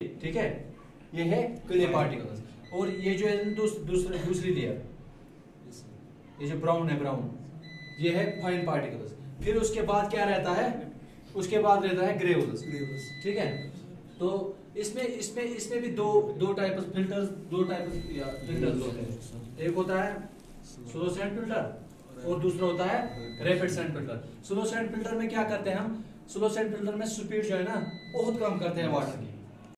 ठीक है? ये है क्ले हाँ। पार्टिकल्स और ये जो है दूसरी दूसरी लेयर ये जो ब्राउन है ब्राउन ये है फाइन पार्टिकल्स फिर उसके बाद क्या रहता है? उसके बाद रहता है ग्रेवल्स ठीक है? तो इसमें इसमें इसमें भी दो दो टाइप ऑफ़ फिल्टर्स दो टाइप ऑफ़ फिल्टर्स होते हैं। एक होता है स्लो सैंड फ़िल्टर और दूसरा होता है rapid sand filter slow sand filter में क्या करते हैं हम? स्लो सैंड फ़िल्टर में स्पीड जो है ना बहुत कम करते हैं वाटर की।